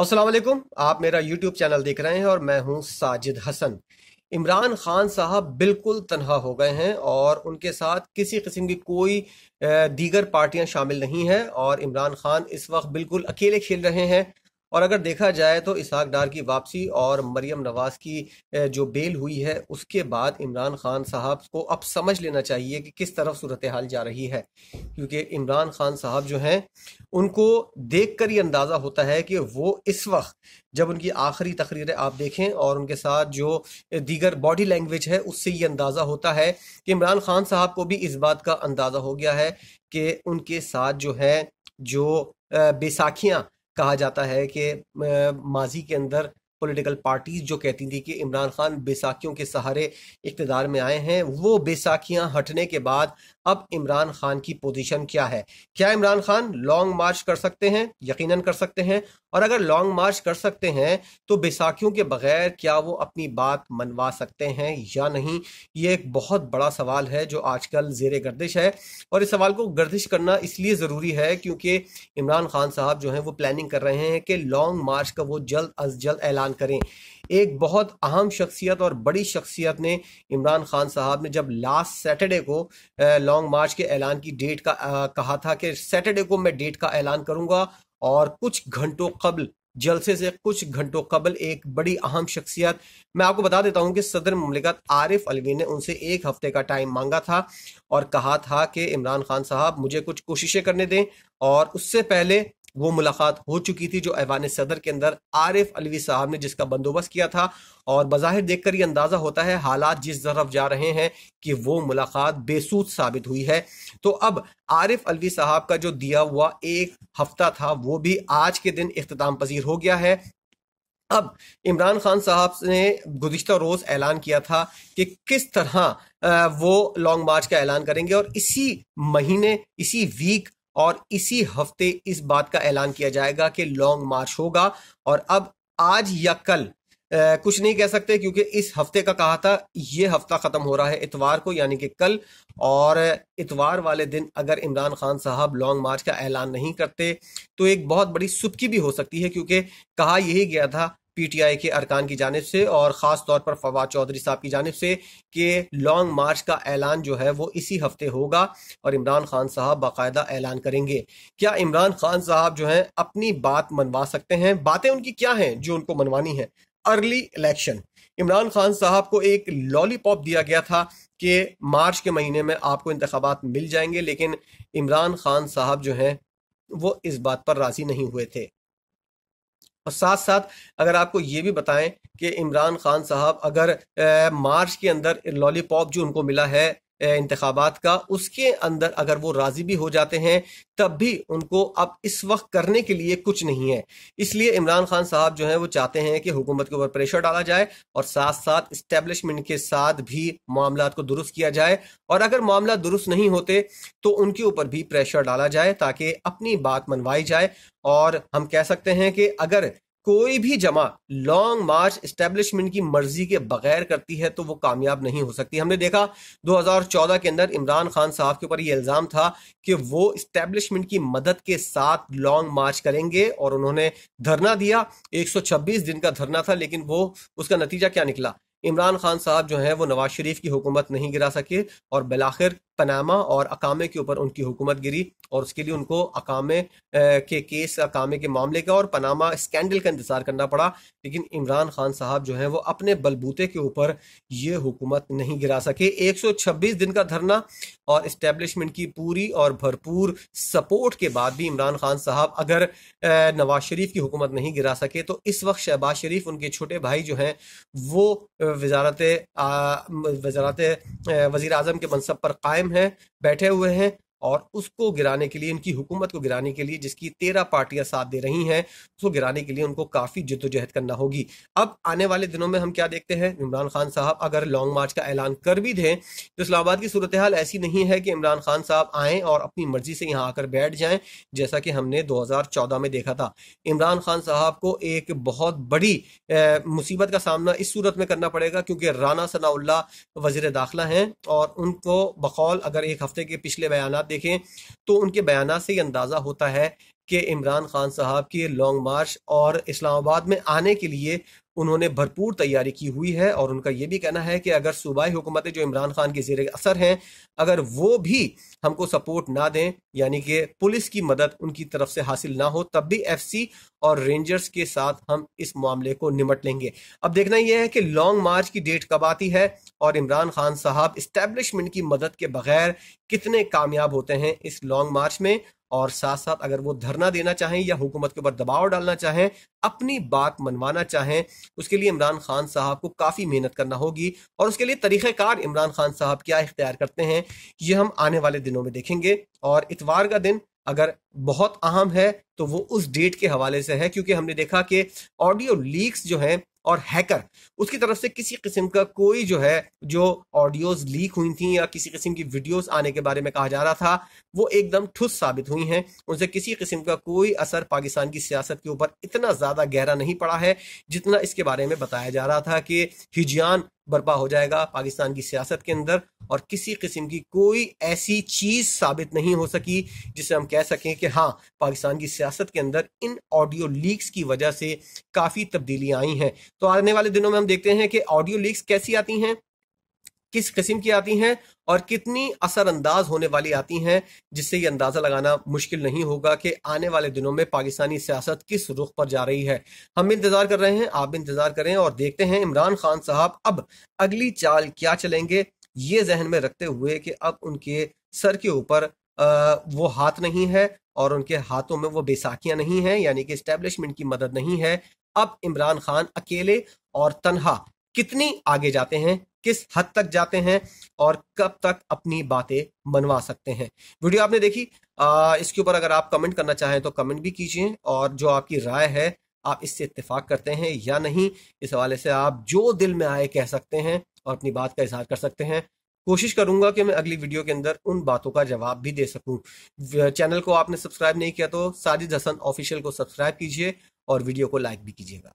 असलम आप मेरा YouTube channel देख रहे हैं और मैं हूँ साजिद हसन। इमरान खान साहब बिल्कुल तनहा हो गए हैं और उनके साथ किसी किस्म की कोई दीगर पार्टियाँ शामिल नहीं है और इमरान खान इस वक्त बिल्कुल अकेले खेल रहे हैं। और अगर देखा जाए तो इसहाक डार की वापसी और मरियम नवाज़ की जो बेल हुई है, उसके बाद इमरान खान साहब को अब समझ लेना चाहिए कि किस तरफ़ सूरत हाल जा रही है। क्योंकि इमरान खान साहब जो हैं, उनको देख कर ही अंदाज़ा होता है कि वो इस वक्त, जब उनकी आखिरी तकरीरें आप देखें और उनके साथ जो दीगर बॉडी लैंग्वेज है, उससे ये अंदाज़ा होता है कि इमरान खान साहब को भी इस बात का अंदाज़ा हो गया है कि उनके साथ जो है, जो बैसाखियाँ कहा जाता है कि माजी के अंदर पॉलिटिकल पार्टीज़ जो कहती थी कि इमरान खान बेसाखियों के सहारे इकतदार में आए हैं, वो बेसाखियाँ हटने के बाद अब इमरान खान की पोजीशन क्या है? क्या इमरान खान लॉन्ग मार्च कर सकते हैं? यकीनन कर सकते हैं। और अगर लॉन्ग मार्च कर सकते हैं तो बैसाखियों के बगैर क्या वो अपनी बात मनवा सकते हैं या नहीं? ये एक बहुत बड़ा सवाल है जो आजकल जेर गर्दिश है। और इस सवाल को गर्दिश करना इसलिए ज़रूरी है क्योंकि इमरान खान साहब जो हैं वो प्लानिंग कर रहे हैं कि लॉन्ग मार्च का वो जल्द अज जल्द ऐलान करें। एक बहुत अहम शख्सियत और बड़ी शख्सियत ने इमरान खान साहब ने जब लास्ट सैटरडे को लॉन्ग मार्च के ऐलान की डेट का आ, कहा था कि सैटरडे को मैं डेट का ऐलान करूँगा और कुछ घंटों कबल जलसे से कुछ घंटों कबल एक बड़ी अहम शख्सियत। मैं आपको बता देता हूँ कि सदर ममलिकत आरिफ अलवी ने उनसे एक हफ़्ते का टाइम मांगा था और कहा था कि इमरान खान साहब मुझे कुछ कोशिशें करने दें और उससे पहले वो मुलाकात हो चुकी थी जो ऐवान सदर के अंदर आरिफ अलवी साहब ने जिसका बंदोबस्त किया था। और बाहिर देखकर ये अंदाज़ा होता है हालात जिस तरफ़ जा रहे हैं कि वो मुलाकात बेसूद साबित हुई है। तो अब आरिफ अलवी साहब का जो दिया हुआ एक हफ़्ता था, वो भी आज के दिन अख्ताम पजीर हो गया है। अब इमरान खान साहब ने गुजशत रोज ऐलान किया था कि किस तरह वो लॉन्ग मार्च का ऐलान करेंगे और इसी महीने, इसी वीक और इसी हफ़्ते इस बात का ऐलान किया जाएगा कि लॉन्ग मार्च होगा। और अब आज या कल आ, कुछ नहीं कह सकते क्योंकि इस हफ़्ते का कहा था ये हफ़्ता खत्म हो रहा है इतवार को यानी कि कल। और इतवार वाले दिन अगर इमरान खान साहब लॉन्ग मार्च का ऐलान नहीं करते तो एक बहुत बड़ी सुबकी भी हो सकती है क्योंकि कहा यही गया था पीटीआई के अरकान की जानब से और ख़ास तौर पर फवाद चौधरी साहब की जानब से कि लॉन्ग मार्च का ऐलान जो है वो इसी हफ़्ते होगा और इमरान खान साहब बाकायदा ऐलान करेंगे। क्या इमरान खान साहब जो है अपनी बात मनवा सकते हैं? बातें उनकी क्या हैं जो उनको मनवानी है? Early election. इमरान खान साहब को एक लॉलीपॉप दिया गया था कि मार्च के महीने में आपको इंतबात मिल जाएँगे, लेकिन इमरान खान साहब जो हैं वो इस बात पर राज़ी नहीं हुए थे। और साथ साथ अगर आपको ये भी बताएँ कि इमरान खान साहब अगर मार्च के अंदर लॉलीपॉप जो उनको मिला है इंतबात का, उसके अंदर अगर वो राज़ी भी हो जाते हैं, तब भी उनको अब इस वक्त करने के लिए कुछ नहीं है। इसलिए इमरान खान साहब जो है, वो चाहते हैं कि हुकूमत के ऊपर प्रेशर डाला जाए और साथ साथ इस्टेब्लिशमेंट के साथ भी मामला को दुरुस्त किया जाए। और अगर मामला दुरुस्त नहीं होते तो उनके ऊपर भी प्रेशर डाला जाए ताकि अपनी बात मनवाई जाए। और हम कह सकते हैं कि अगर कोई भी जमा लॉन्ग मार्च इस्टेब्लिशमेंट की मर्ज़ी के बगैर करती है तो वो कामयाब नहीं हो सकती। हमने देखा 2014 के अंदर इमरान खान साहब के ऊपर ये इल्ज़ाम था कि वो इस्टेब्लिशमेंट की मदद के साथ लॉन्ग मार्च करेंगे और उन्होंने धरना दिया। 126 दिन का धरना था, लेकिन वो, उसका नतीजा क्या निकला? इमरान खान साहब जो है, वो नवाज़ शरीफ की हुकूमत नहीं गिरा सके और बिलाखिर पनामा और अकामे के ऊपर उनकी हुकूमत गिरी और उसके लिए उनको अकामे के केस, अकामे के मामले का और पनामा स्कैंडल का इंतज़ार करना पड़ा। लेकिन इमरान खान साहब जो है, वो अपने बलबूते के ऊपर ये हुकूमत नहीं गिरा सके। 126 दिन का धरना और इस्टेब्लिशमेंट की पूरी और भरपूर सपोर्ट के बाद भी इमरान खान साहब अगर नवाज़ शरीफ की हुकूमत नहीं गिरा सके तो इस वक्त शहबाज शरीफ, उनके छोटे भाई जो हैं, वो वजारत वजारत वज़ी अजम के मनसब पर कायम हैं बैठे हुए हैं। और उसको गिराने के लिए, इनकी हुकूमत को गिराने के लिए जिसकी तेरह पार्टियाँ साथ दे रही हैं, उसको गिराने के लिए उनको काफ़ी जद्दोजहद करना होगी। अब आने वाले दिनों में हम क्या देखते हैं? इमरान खान साहब अगर लॉन्ग मार्च का ऐलान कर भी दें तो इस्लामाबाद की सूरत हाल ऐसी नहीं है कि इमरान खान साहब आएँ और अपनी मर्ज़ी से यहाँ आकर बैठ जाएँ, जैसा कि हमने दो हज़ार चौदह में देखा था। इमरान खान साहब को एक बहुत बड़ी मुसीबत का सामना इस सूरत में करना पड़ेगा, क्योंकि राना सनाउल्ला वज़ीर दाखिला हैं और उनको बकौल अगर एक हफ़्ते के पिछले बयान देखें तो उनके बयान से ही अंदाज़ा होता है कि इमरान खान साहब के लॉन्ग मार्च और इस्लामाबाद में आने के लिए उन्होंने भरपूर तैयारी की हुई है और उनका यह भी कहना है कि अगर सूबाई हुकूमतें जो इमरान खान के जेर असर हैं, अगर वो भी हमको सपोर्ट ना दें, यानी कि पुलिस की मदद उनकी तरफ़ से हासिल ना हो, तब भी एफसी और रेंजर्स के साथ हम इस मामले को निमट लेंगे। अब देखना यह है कि लॉन्ग मार्च की डेट कब आती है और इमरान खान साहब इस्टेब्लिशमेंट की मदद के बगैर कितने कामयाब होते हैं इस लॉन्ग मार्च में और साथ साथ अगर वो धरना देना चाहें या हुकूमत के ऊपर दबाव डालना चाहें, अपनी बात मनवाना चाहें, उसके लिए इमरान खान साहब को काफ़ी मेहनत करना होगी और उसके लिए तरीक़ेकार इमरान खान साहब क्या इख्तियार करते हैं, ये हम आने वाले दिनों में देखेंगे। और इतवार का दिन अगर बहुत अहम है तो वो उस डेट के हवाले से है, क्योंकि हमने देखा कि ऑडियो लीक्स जो हैं और हैकर उसकी तरफ़ से किसी किस्म का कोई जो है, जो ऑडियोज लीक हुई थी या किसी किस्म की वीडियोस आने के बारे में कहा जा रहा था, वो एकदम ठुस साबित हुई हैं। उनसे किसी किस्म का कोई असर पाकिस्तान की सियासत के ऊपर इतना ज़्यादा गहरा नहीं पड़ा है, जितना इसके बारे में बताया जा रहा था कि हिजियान बर्पा हो जाएगा पाकिस्तान की सियासत के अंदर और किसी किस्म की कोई ऐसी चीज़ साबित नहीं हो सकी जिसे हम कह सकें कि हाँ पाकिस्तान की सियासत के अंदर इन ऑडियो लीक्स की वजह से काफ़ी तब्दीलियाँ आई हैं। तो आने वाले दिनों में हम देखते हैं कि ऑडियो लीक्स कैसी आती हैं। किस किस्म की आती हैं और कितनी असरअंदाज होने वाली आती हैं, जिससे ये अंदाज़ा लगाना मुश्किल नहीं होगा कि आने वाले दिनों में पाकिस्तानी सियासत किस रुख पर जा रही है। हम इंतज़ार कर रहे हैं, आप इंतज़ार करें और देखते हैं इमरान खान साहब अब अगली चाल क्या चलेंगे, ये जहन में रखते हुए कि अब उनके सर के ऊपर वो हाथ नहीं है और उनके हाथों में वो बेसाखियाँ नहीं है, यानी कि स्टैब्लिशमेंट की मदद नहीं है। अब इमरान खान अकेले और तनहा कितनी आगे जाते हैं? किस हद तक जाते हैं और कब तक अपनी बातें मनवा सकते हैं। वीडियो आपने देखी? आ, इसके ऊपर अगर आप कमेंट करना चाहें तो कमेंट भी कीजिए और जो आपकी राय है आप इससे इत्तेफाक करते हैं या नहीं इस हवाले से आप जो दिल में आए कह सकते हैं और अपनी बात का इजहार कर सकते हैं। कोशिश करूँगा कि मैं अगली वीडियो के अंदर उन बातों का जवाब भी दे सकूँ। चैनल को आपने सब्सक्राइब नहीं किया तो साजिद हसन ऑफिशियल को सब्सक्राइब कीजिए और वीडियो को लाइक भी कीजिएगा।